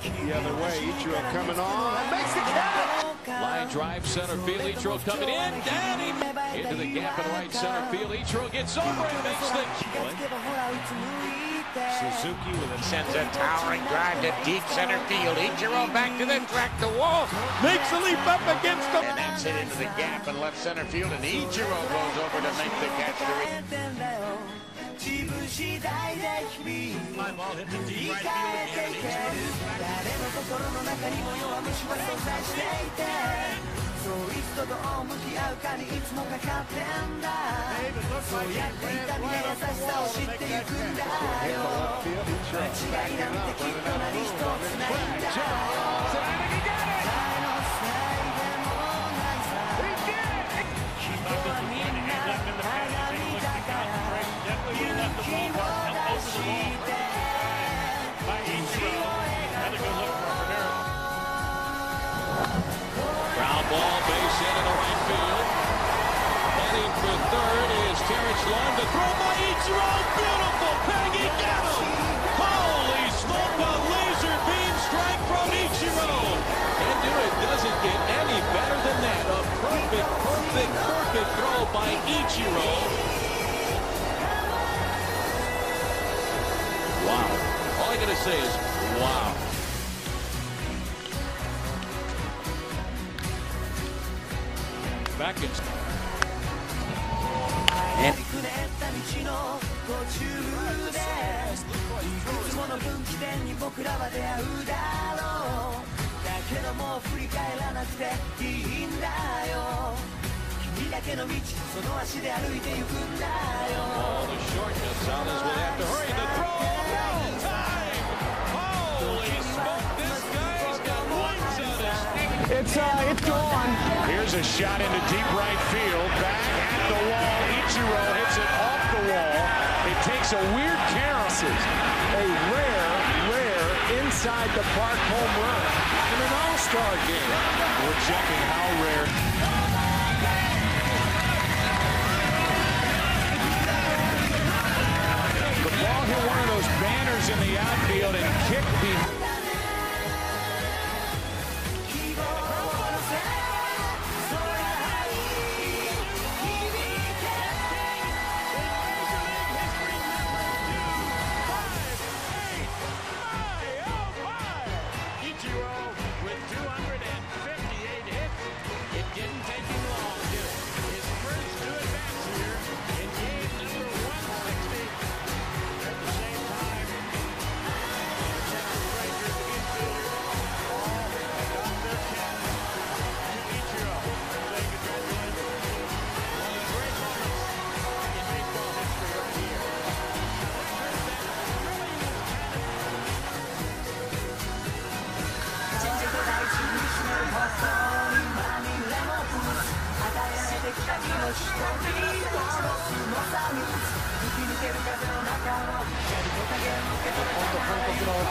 The other way, Ichiro coming on, makes the catch! Line drive, center field, Ichiro coming in, down, into the gap in right center field, Ichiro gets over and makes the Suzuki with a sends a towering drive to deep center field. Ichiro back to the track, the wall, makes the leap up against him. And that's it into the gap in left center field, and Ichiro goes over to make the catch. 自分次第で日々言い換えていける誰の心の中にも弱虫は存在していてそういつとどう向き合うかにいつもかかってんだ。そうやって痛みや優しさを知ってゆくんだよ。間違いなんてきっと何一つない。says, wow. Back in. And Oh, the short Gonzalez with that. It's gone. Here's a shot into deep right field. Back at the wall. Ichiro hits it off the wall. It takes a weird carry. A rare, rare inside the park home run in an all-star game. We're checking how rare.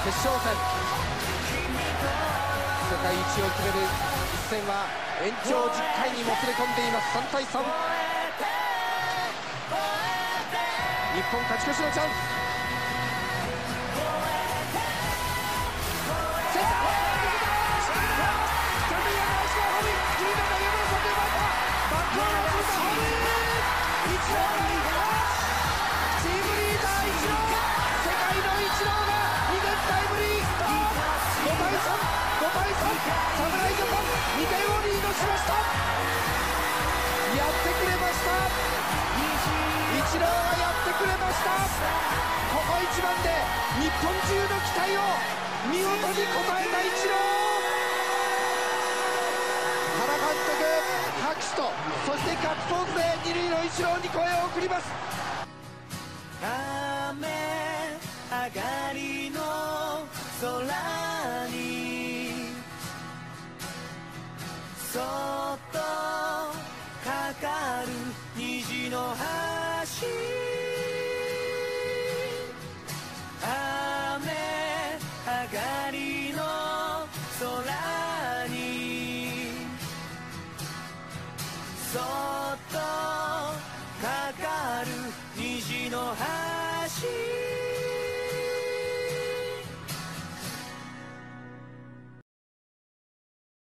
決勝戦。世界一を決める一戦は延長10回にもつれ込んでいます。3対3日本勝ち越しのチャンス。侍ジャパン2点をリードしました。やってくれました。イチローがやってくれました。ここ一番で日本中の期待を見事に応えたイチロー原監督拍手とそしてガッツポーズで二塁のイチローに声を送ります。雨上がりの空そっとかかる虹の橋雨上がりの空にそっとかかる虹の橋